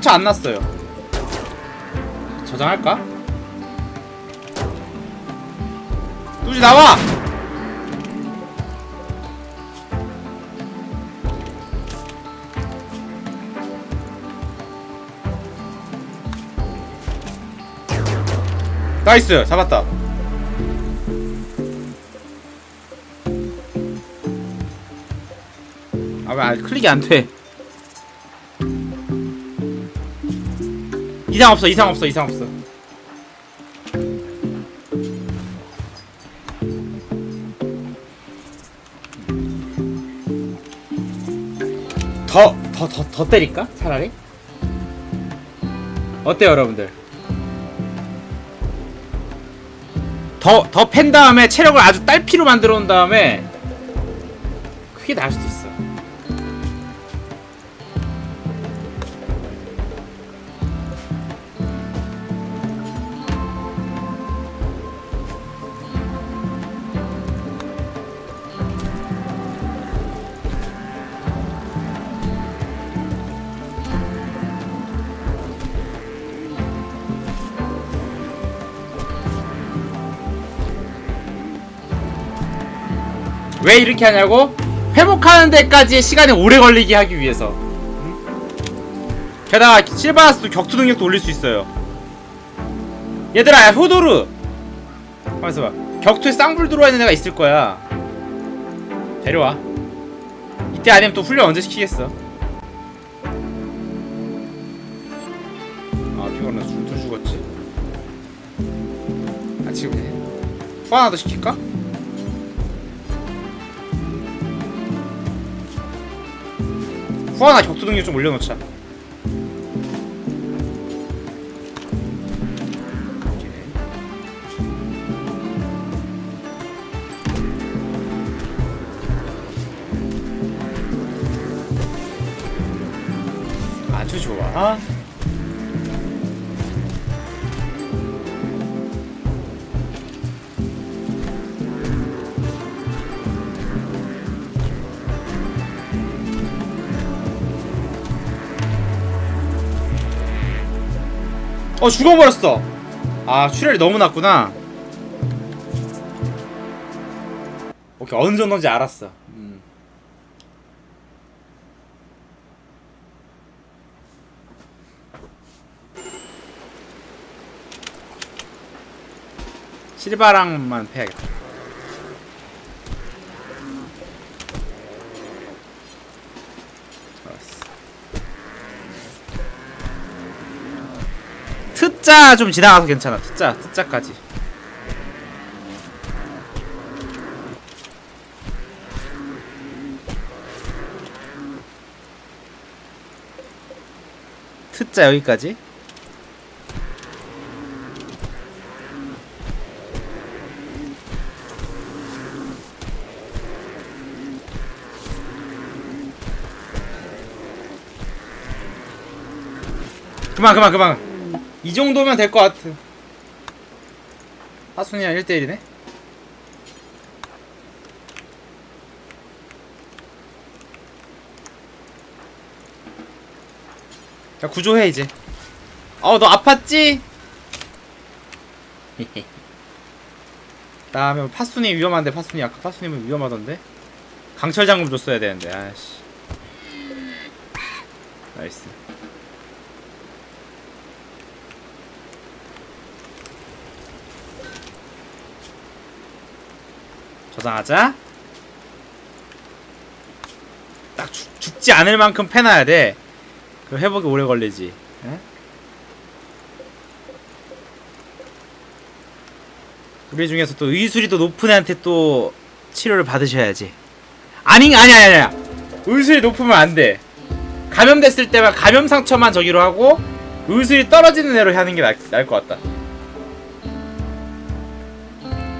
저안 났어요 저장할까? 뚜지 나와! 나이스 잡았다 아왜 아, 클릭이 안 돼 이상 없어 이상 없어 이상 없어. 더 더 더 더 때릴까? 차라리? 어때요 여러분들? 더 더 팬 다음에 체력을 아주 딸피로 만들어 온 다음에 크게 나을 수도 있어 왜 이렇게 하냐고? 회복하는 데까지 시간이 오래 걸리게 하기 위해서. 응? 게다가 실바나스도 격투 능력도 올릴 수 있어요. 얘들아 야, 효도르! 가만있어 봐. 격투에 쌍불 들어와 있는 애가 있을 거야. 데려와. 이때 아니면 또 훈련 언제 시키겠어? 아 피곤해 둘 죽었지. 아 지금 해. 후 하나 더 시킬까? 후하나 격투 능력 좀 올려놓자. 어 죽어버렸어. 아 출혈이 너무 났구나. 오케이 어느 정도인지 알았어. 음. 실바랑만 패야겠다 트자 좀 지나가서 괜찮아. 트자 트자까지. 트자 여기까지? 그만 그만 그만 이 정도면 될 것 같아. 하순이랑 1대1이네? 자 구조해 이제. 어너 아팠지? 다음에 파순이 위험한데 파순이 아까 파순이면 위험하던데? 강철 장금 줬어야 되는데 아씨. nice 저장하자. 딱 죽, 죽지 않을 만큼 패놔야 돼. 그럼 회복이 오래 걸리지. 에? 우리 중에서 또 의술이 또 높은 애한테 또 치료를 받으셔야지. 아니 아니 아니 아니 의술이 높으면 안돼. 감염됐을 때만 감염 상처만 저기로 하고 의술이 떨어지는 애로 하는 게 나을 것 같다.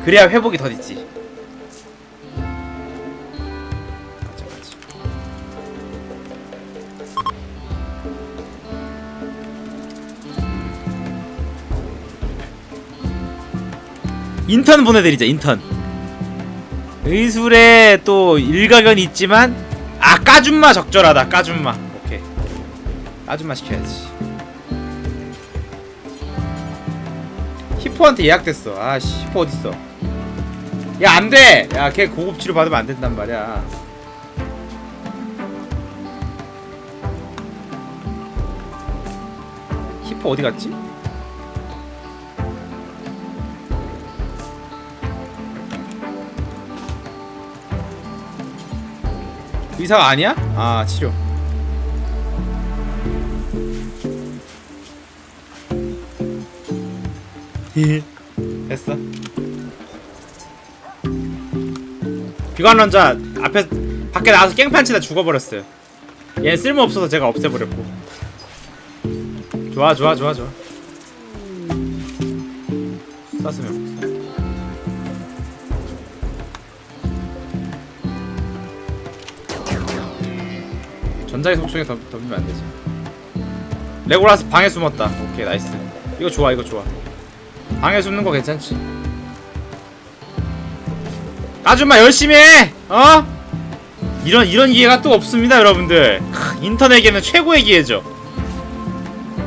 그래야 회복이 더딨지 인턴 보내드리자 인턴. 의술에 또 일가견 있지만 아 까줌마 적절하다 까줌마. 오케이. 까준마 시켜야지. 히포한테 예약됐어. 아씨 히포 어딨어? 야 안돼! 야 걔 고급 치료 받으면 안된단 말이야. 히포 어디갔지? 의사가 아니야? 아 치료. 됐어. 비관론자 앞에 밖에 나가서 깽판 치다 죽어버렸어요. 얘 쓸모없어서 제가 없애버렸고. 좋아 좋아 좋아 좋아. 쐈으면 전자기 속성에 더, 덤비면 안 되지. 레고라스 방에 숨었다. 오케이 nice. 이거 좋아 이거 좋아. 방에 숨는 거 괜찮지? 아줌마 열심히 해! 어? 이런 이런 기회가 또 없습니다 여러분들. 크, 인터넷계는 최고의 기회죠.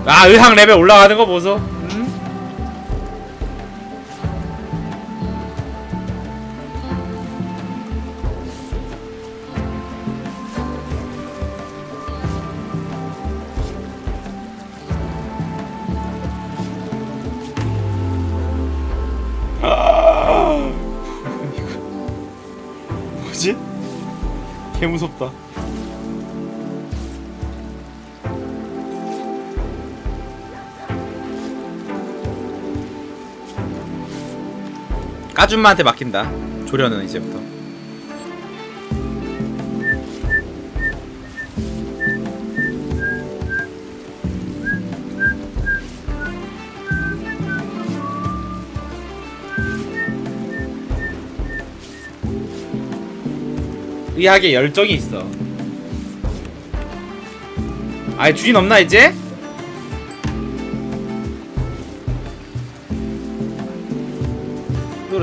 아 의학 레벨 올라가는 거 보소 개 무섭다. 까준마한테 맡긴다. 조련은 이제부터. 의학에 열정이 있어. 아이 주인 없나 이제?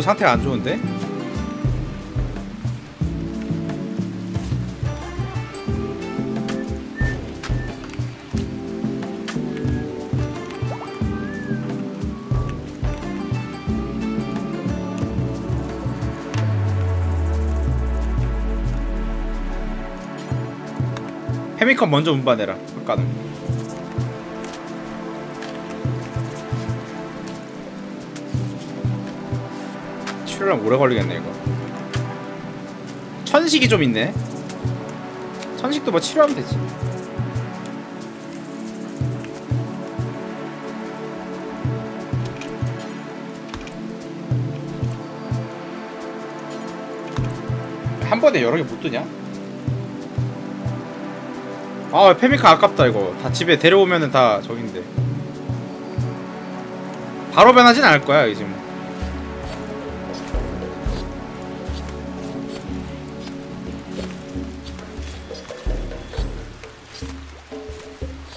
상태가 안 좋은데? 페미컨 먼저 운반해라 아까는. 치료랑 오래 걸리겠네 이거. 천식이 좀 있네. 천식도 뭐 치료하면 되지. 한 번에 여러 개못 뜨냐? 아 페미카 아깝다 이거. 다 집에 데려오면은 다 저긴데. 바로 변하진 않을 거야 이제 뭐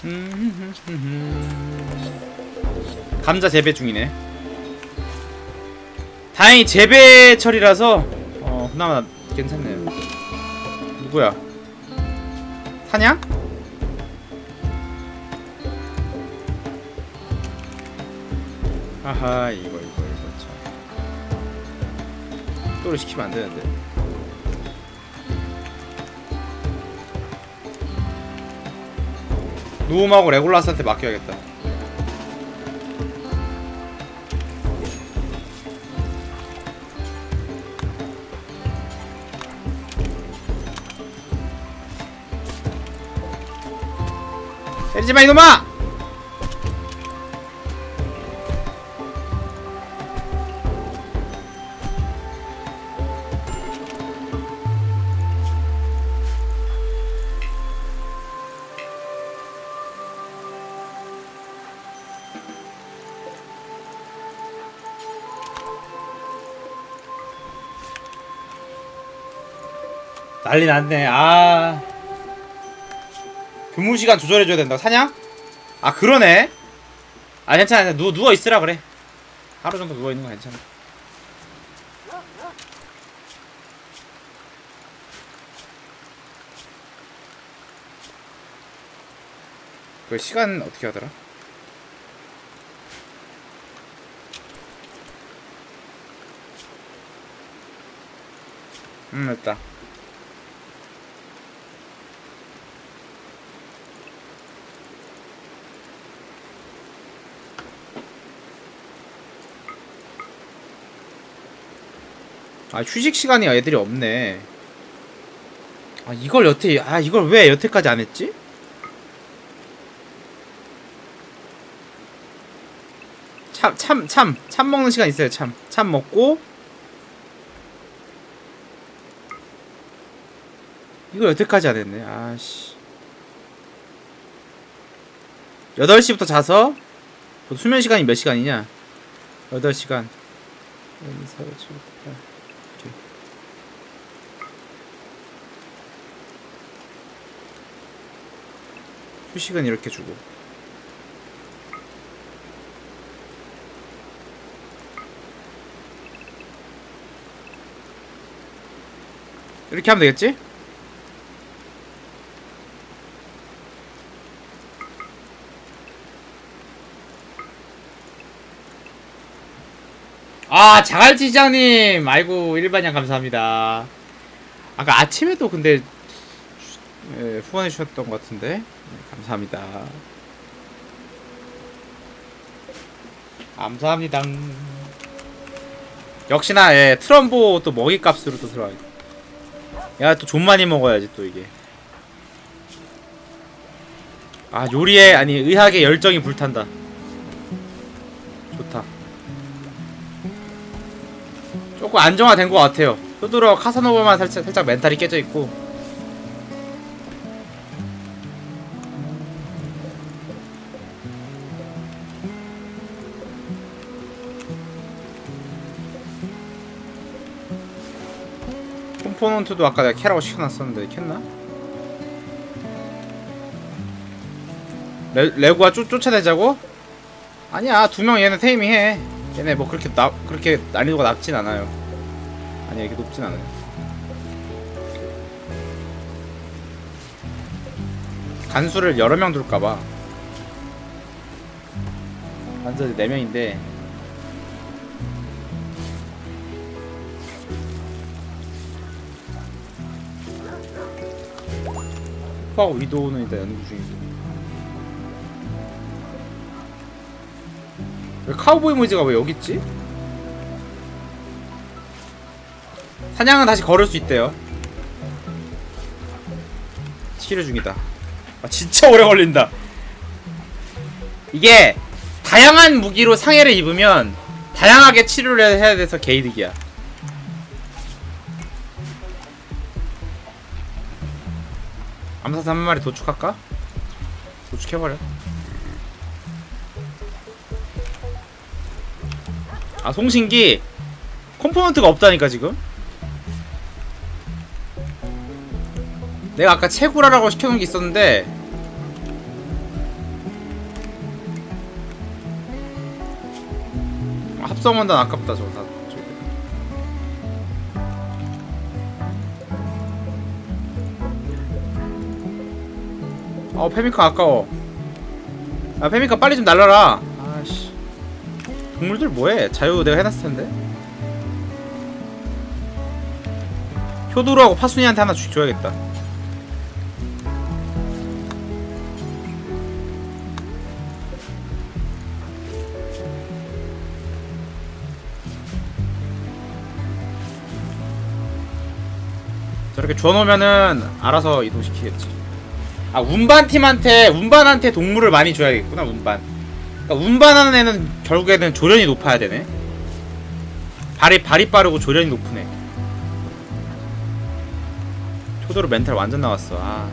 감자 재배 중이네. 다행히 재배철이라서 어 그나마 괜찮네요. 누구야? 사냥? 아하 이거 이거 이거 참. 또를 시키면 안 되는데. 누움하고 레골라스한테 맡겨야겠다. 때리지마 이놈아! 난리 났네. 아. 근무시간 조절해줘야 된다. 사냥? 아 그러네. 아 괜찮아. 누, 누워있으라 그래. 하루 정도 누워있는 거 괜찮아. 그 시간 어떻게 하더라? 음 됐다. 아 휴식 시간이 애들이 없네. 아 이걸 여태 아 이걸 왜 여태까지 안 했지? 참 참 참 참 먹는 시간 있어요 참. 참 먹고. 이거 여태까지 안 했네. 아씨. 8시부터 자서 그 수면 시간이 몇 시간이냐? 8시간. 1, 4, 5, 6, 8 휴식은 이렇게 주고. 이렇게 하면 되겠지? 아 자갈지장님! 아이고 일반양 감사합니다. 아까 아침에도 근데 예, 후원해 주셨던 것 같은데. 네, 감사합니다. 감사합니다. 역시나 예, 트럼보 또 먹이값으로 또 들어가야 야또 좀 많이 먹어야지 또 이게. 아 요리에 아니 의학에 열정이 불탄다. 좋다. 조금 안정화된 것 같아요. 효도로 카사노바만 살짝, 살짝 멘탈이 깨져 있고 콤포넌트도 아까 내가 캐라고 시켜놨었는데 캤나? 레, 레고가 쫓, 쫓아내자고? 아니야 두 명 얘네 테이밍 해 얘네 뭐 그렇게 나 그렇게 난이도가 낮진 않아요 아니야 이게 높진 않아요 간수를 여러 명 둘까봐 간수 4명인데 호파하고 위도우는 일단 연구 중이고 왜 카우보이 모지가 왜 여기 있지? 사냥은 다시 걸을 수 있대요. 치료 중이다. 아 진짜 오래 걸린다. 이게 다양한 무기로 상해를 입으면 다양하게 치료를 해야 돼서 개이득이야. 암사슴 한 마리 도축할까? 도축해버려. 아 송신기 component가 없다니까 지금 내가 아까 채굴하라고 시켜놓은 게 있었는데 아, 합성원단 아깝다 저거 다 어 페미카 아까워 아 페미카 빨리 좀 날라라 아씨 동물들 뭐해? 자유 내가 해놨을 텐데. 효도로하고 파순이한테 하나 주, 줘야겠다. 저렇게 줘놓으면은 알아서 이동시키겠지. 아 운반 팀한테 운반한테 동물을 많이 줘야겠구나 운반. 그러니까 운반하는 애는 결국에는 조련이 높아야 되네. 발이 발이 빠르고 조련이 높으네. 초도로 멘탈 완전 나왔어. 아.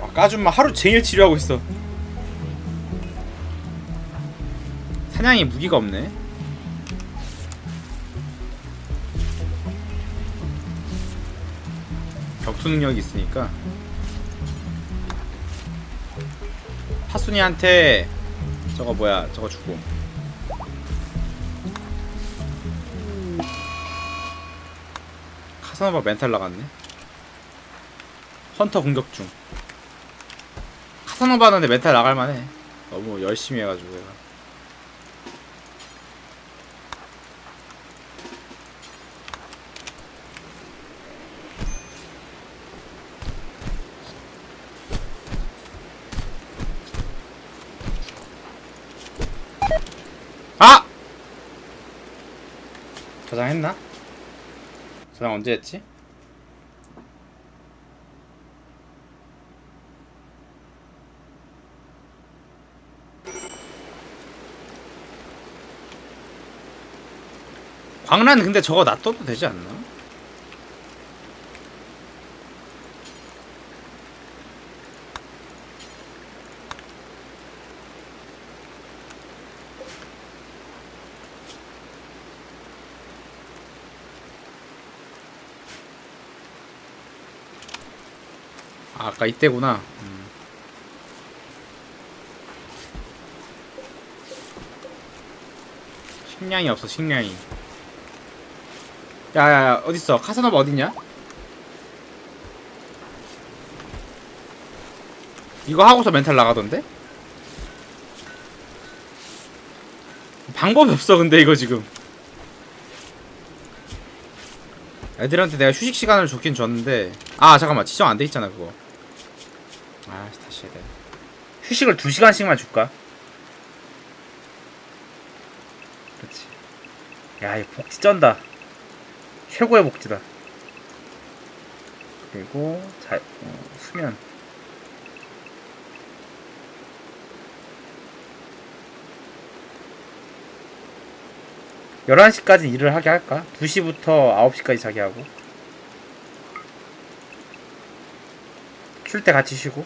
와, 까준마 하루 종일 치료하고 있어. 사냥이 무기가 없네. 격투 능력이 있으니까. 파순이한테 저거 뭐야 저거 주고. 카사노바 멘탈 나갔네. 헌터 공격 중. 카사노바 하는데 멘탈 나갈만해. 너무 열심히 해가지고 얘가 아! 저장했나? 저장 언제 했지? 광란 근데 저거 놔둬도 되지 않나? 아, 아까 이때구나. 음. 식량이 없어, 식량이. 야야야 어딨어 카사노바 어딨냐? 이거 하고서 멘탈 나가던데? 방법이 없어 근데 이거 지금 애들한테 내가 휴식 시간을 줬긴 줬는데 아 잠깐만 지정 안 돼 있잖아 그거 시 해야 돼 휴식을 2시간씩만 줄까? 그렇지 야이 복지 쩐다 최고의 복지다. 그리고 자, 어, 수면. 열한 시까지 일을 하게 할까? 2시부터 9시까지 자기 하고. 쉴 때 같이 쉬고.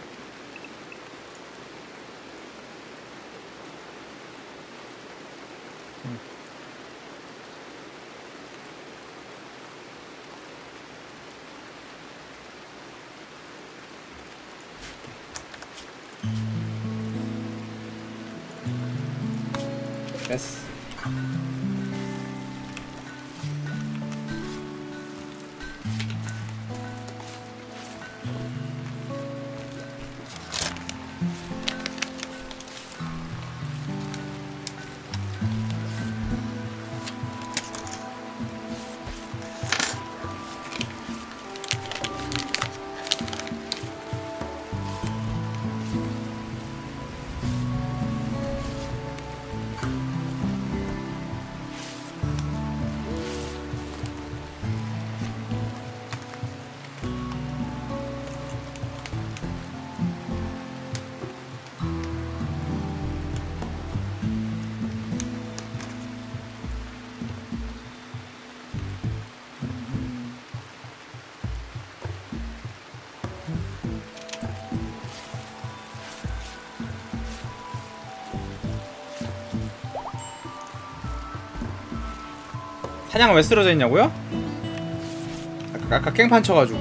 사냥은 왜 쓰러져 있냐고요? 아까, 아까 깽판 쳐가지고.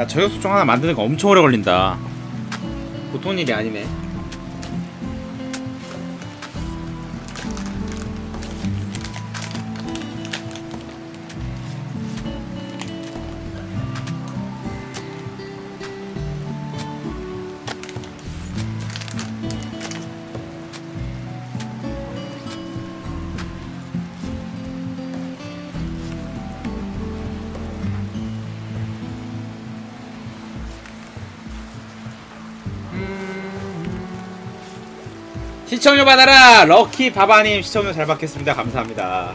야 저격수총 하나 만드는 거 엄청 오래 걸린다. 보통 일이 아니네 시청료 받아라 럭키 바바님 시청료 잘 받겠습니다. 감사합니다.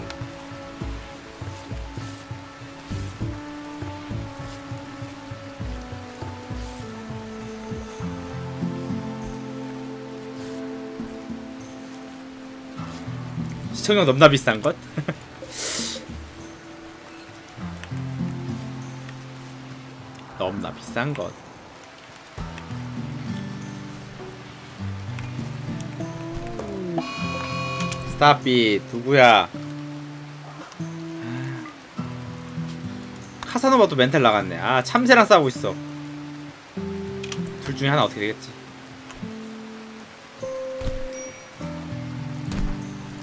시청료 넘나 비싼 것? 넘나 비싼 것 스타빛 누구야? 카사노바도 멘탈 나갔네. 아 참새랑 싸우고 있어. 둘 중에 하나 어떻게 되겠지?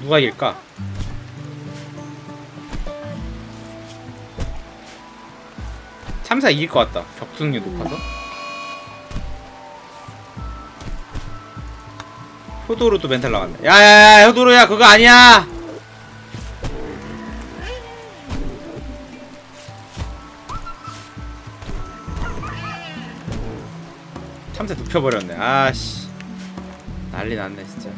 누가 이길까? 참사 이길 것 같다. 격투능력 높아서. 효도로도 멘탈 나갔네. 야야야 효도로야 그거 아니야. 참새 눕혀버렸네. 아씨 난리 났네 진짜.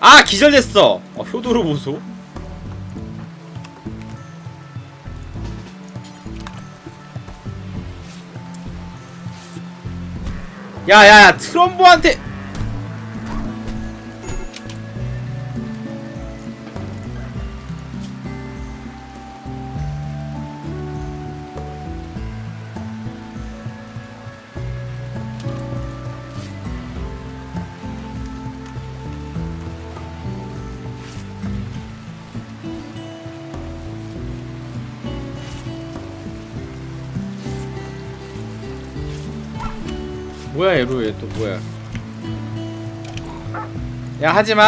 아 기절됐어. 어, 효도로 보소. 야야야 트럼보한테 뭐야 얘로 얘 또 뭐야? 야 하지마!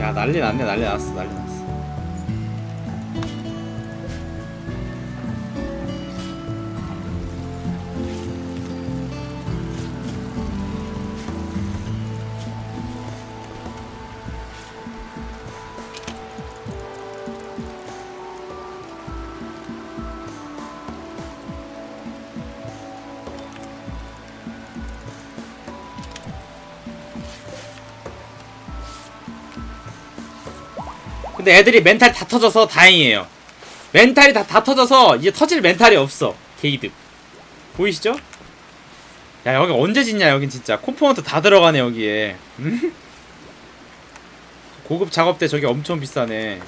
야 난리 났네 난리 났어 난리 근데 애들이 멘탈 다 터져서 다행이에요. 멘탈이 다, 다 터져서 이제 터질 멘탈이 없어. 게이드. 보이시죠? 야, 여기 언제 짓냐, 여긴 진짜. component 다 들어가네, 여기에. 음? 고급 작업대 저게 엄청 비싸네.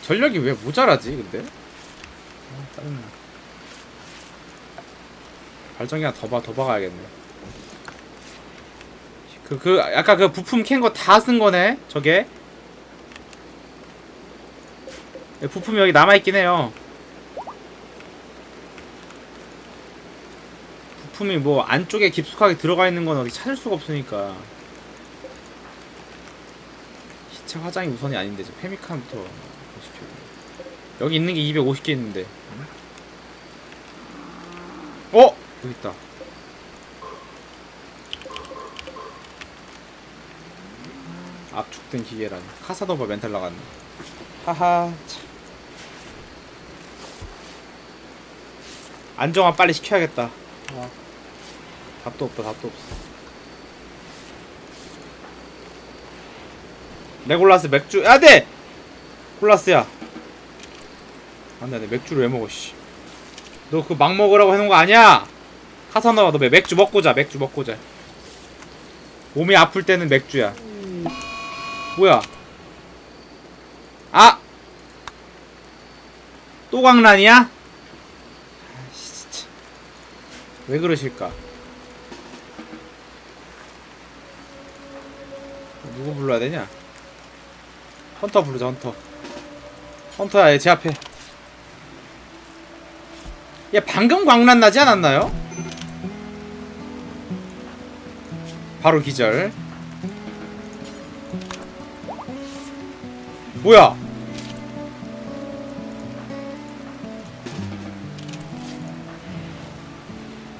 전력이 왜 모자라지, 근데? 아. 발전기 하나 더 봐, 더 박아야겠네. 그, 그, 아까 그 부품 캔 거 다 쓴 거네? 저게? 네, 부품이 여기 남아있긴 해요. 부품이 뭐 안쪽에 깊숙하게 들어가 있는 건 어디 찾을 수가 없으니까. 시체 화장이 우선이 아닌데, 저 페미칸부터. 여기 있는 게 250개 있는데. 어? 여기 있다. 압축된 기계라니 카사노바 멘탈 나갔네. 하하 참. 안정화 빨리 시켜야겠다. 아, 답도 없다 답도 없어. 레골라스 맥주 야돼 콜라스야. 안돼 안돼. 맥주를 왜 먹어 씨 너 그 막 먹으라고 해놓은 거 아니야? 카사노바 너 맥주 먹고 자 맥주 먹고 자. 몸이 아플 때는 맥주야 뭐야? 아! 또 광란이야? 아이씨 진짜 왜 그러실까? 누구 불러야 되냐? 헌터 부르자 헌터 헌터야 얘 제 앞에 얘 방금 광란 나지 않았나요? 바로 기절 뭐야?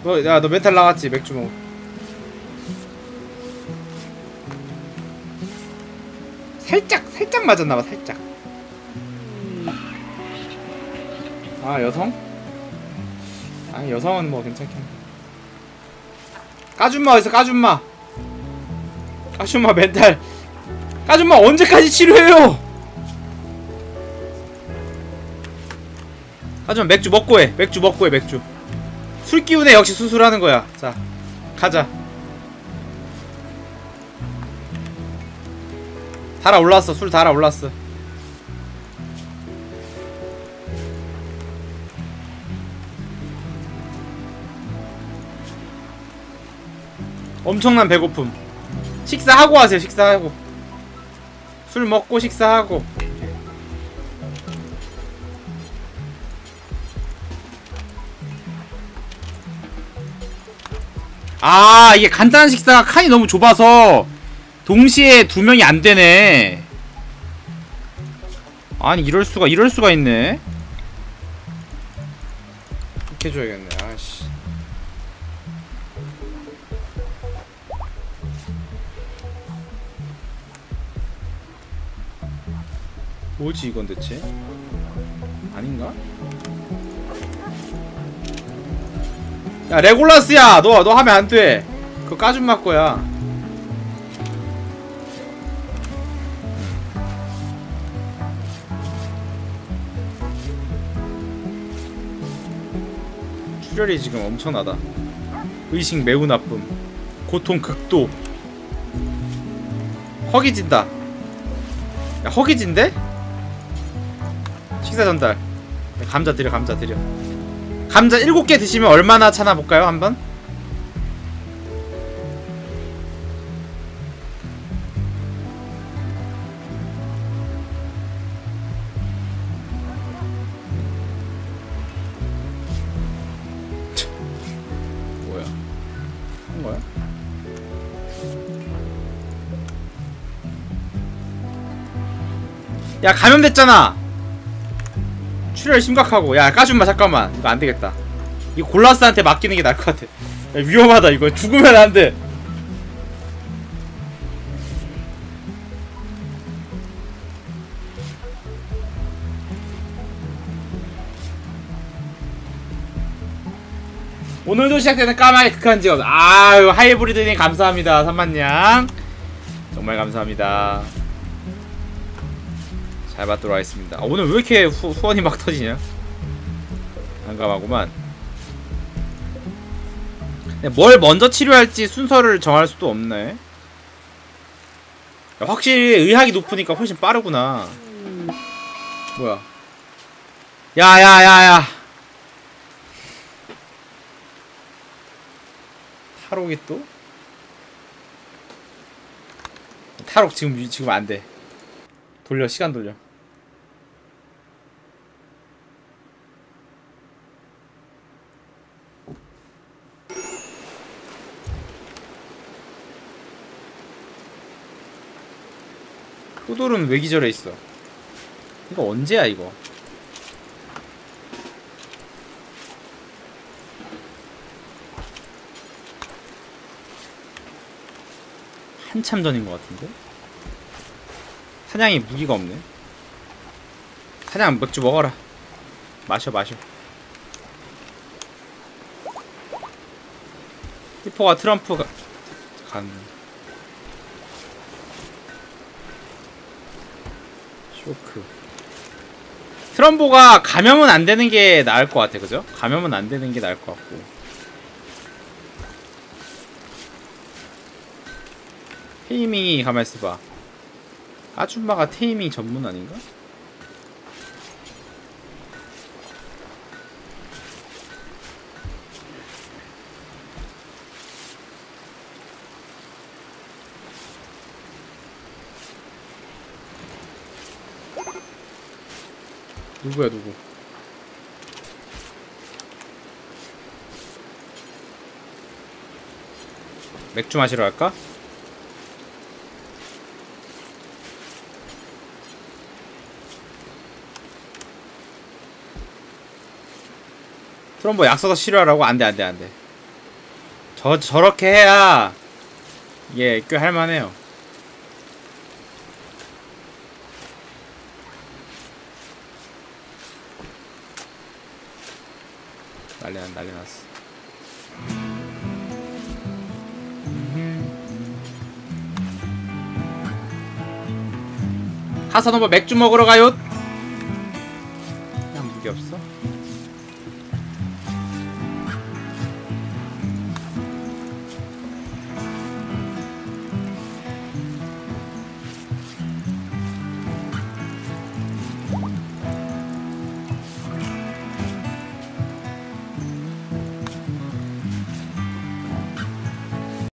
너, 야, 너 멘탈 나갔지? 맥주 먹. 살짝, 살짝 맞았나봐, 살짝. 아, 여성? 아, 여성은 뭐 괜찮긴. 까준마 어디서 까준마? 까준마 멘탈. 까준마 언제까지 치료해요? 하지만 맥주 먹고 해. 맥주 먹고 해, 맥주. 술 기운에 역시 수술하는 거야. 자, 가자. 달아 올랐어. 술 달아 올랐어. 엄청난 배고픔. 식사하고 하세요. 식사하고. 술 먹고 식사하고. 아 이게 간단한 식사가 칸이 너무 좁아서 동시에 두 명이 안 되네. 아니 이럴 수가 이럴 수가 있네. 이렇게 해줘야겠네. 아씨. 뭐지 이건 대체? 아닌가? 야 레골라스야 너 너 하면 안돼. 그거 까준 맞고야. 출혈이 지금 엄청나다. 의식 매우 나쁨. 고통 극도. 허기진다. 야 허기진데? 식사 전달. 감자 드려 감자 드려 감자 7개 드시면 얼마나 차나 볼까요 한번? 뭐야 한 거야? 야 감염됐잖아 출혈 심각하고. 야 까준마 잠깐만. 이거 안되겠다. 이거 골라스한테 맡기는 게 나을 것 같아. 야, 위험하다 이거. 죽으면 안돼. 오늘도 시작되는 까마의 극한 직업 아유 하이브리드님 감사합니다 3만냥 정말 감사합니다 잘 받도록 하겠습니다. 아, 오늘 왜 이렇게 후, 후원이 막 터지냐? 난감하구만. 뭘 먼저 치료할지 순서를 정할 수도 없네. 야, 확실히 의학이 높으니까 훨씬 빠르구나. 뭐야? 야야야야. 탈옥이 또? 탈옥 지금 지금 안돼. 돌려 시간 돌려 효돌은 왜 기절해 있어? 이거 언제야 이거? 한참 전인 것 같은데? 사냥이 무기가 없네. 사냥 맥주 먹어라. 마셔 마셔. 히포가 트럼프가 간 쇼크 트럼보가 감염은 안 되는 게 나을 것 같아 그죠? 감염은 안 되는 게 나을 것 같고 테이밍이 가만있어봐 아줌마가 테이밍 전문 아닌가? 누구야 누구 맥주 마시러 갈까? 트럼보 약서서 싫어하라고 안돼 안돼 안돼 저 저렇게 해야 예, 꽤 할만해요. 난리 났 난리 났어. 카사노바 맥주 먹으러 가요. 그냥 무기 없어?